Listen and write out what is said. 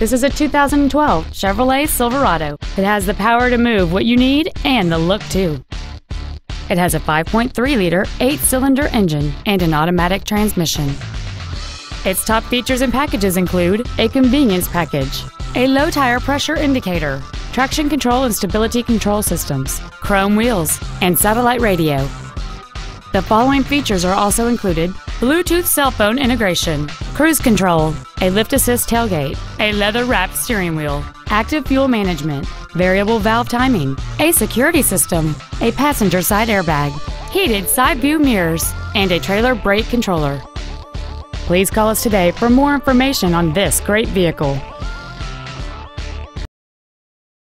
This is a 2012 Chevrolet Silverado. It has the power to move what you need and the look too. It has a 5.3-liter, eight-cylinder engine and an automatic transmission. Its top features and packages include a convenience package, a low tire pressure indicator, traction control and stability control systems, chrome wheels, and satellite radio. The following features are also included Bluetooth cell phone integration, cruise control, a lift assist tailgate, a leather wrapped steering wheel, active fuel management, variable valve timing, a security system, a passenger side airbag, heated side view mirrors, and a trailer brake controller. Please call us today for more information on this great vehicle.